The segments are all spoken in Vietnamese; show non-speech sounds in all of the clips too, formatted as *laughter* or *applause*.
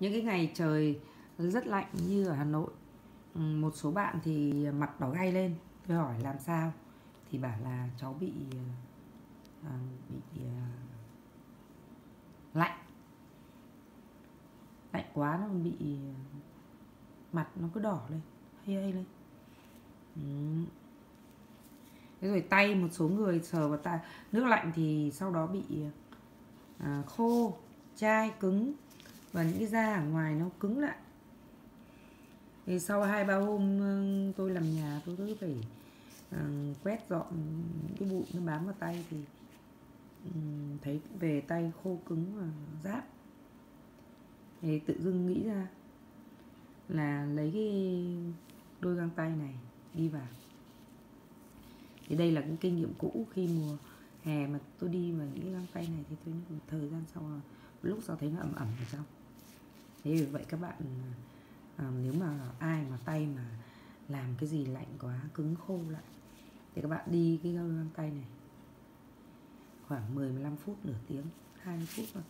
những cái ngày trời rất lạnh như ở Hà Nội ừ, một số bạn thì mặt đỏ gay lên. Tôi hỏi làm sao? Thì bảo là cháu bị ờ, à, bị à, lạnh. Lạnh quá nó bị ờ, mặt nó cứ đỏ lên hay hay lên. Ừ. thế rồi tay một số người sờ vào ta nước lạnh thì sau đó bị à, khô chai cứng và những cái da ở ngoài nó cứng lại. Thì sau hai ba hôm ừ, tôi làm nhà tôi cứ phải uh, quét dọn những cái bụi nó bám vào tay thì um, thấy về tay khô cứng và giáp thì tự dưng nghĩ ra là lấy cái đôi găng tay này đi vào. Thì đây là cái kinh nghiệm cũ khi mùa hè mà tôi đi mà những cái găng tay này thì tôi thời gian sau là lúc sau thấy nó ẩm ẩm ở trong thế vì vậy các bạn à, à, nếu mà ai mà tay mà làm cái gì lạnh quá cứng khô lại. Thì các bạn đi cái găng tay này. Khoảng 10 15 phút nửa tiếng 20 phút thôi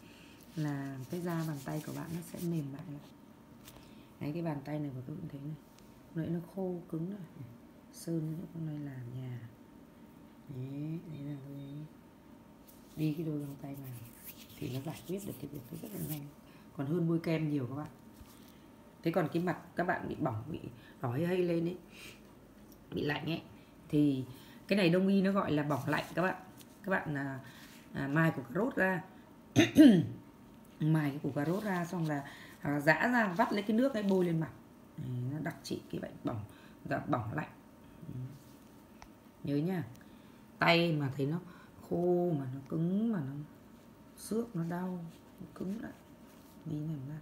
là cái da bàn tay của bạn nó sẽ mềm lại lại. Đấy cái bàn tay này của tôi cũng thấy này. Nãy nó khô cứng rồi. Sơn nữa hôm nay làm nhà. Đấy đấy là tôi đi cái đôi găng tay này thì nó giải quyết được cái việc rất là nhanh còn hơn bôi kem nhiều các bạn. Thế còn cái mặt các bạn bị bỏng bị đỏ hay hay lên ấy bị lạnh ấy thì cái này đông y nó gọi là bỏng lạnh các bạn. Các bạn à, à, mài củ cà rốt ra. *clears throat* Mài cái củ cà rốt ra xong là à, giã ra vắt lấy cái nước ấy bôi lên mặt. Đấy, nó đặc trị cái bệnh bỏng dạ, bỏng lạnh. Nhớ nha tay mà thấy nó khô mà nó cứng mà nó xước nó đau nó cứng lại 你能啊